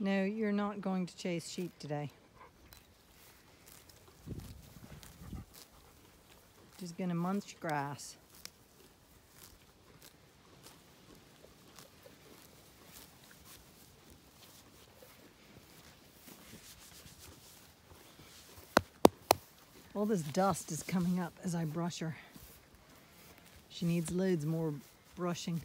No, you're not going to chase sheep today. Just gonna munch grass. All this dust is coming up as I brush her. She needs loads more brushing.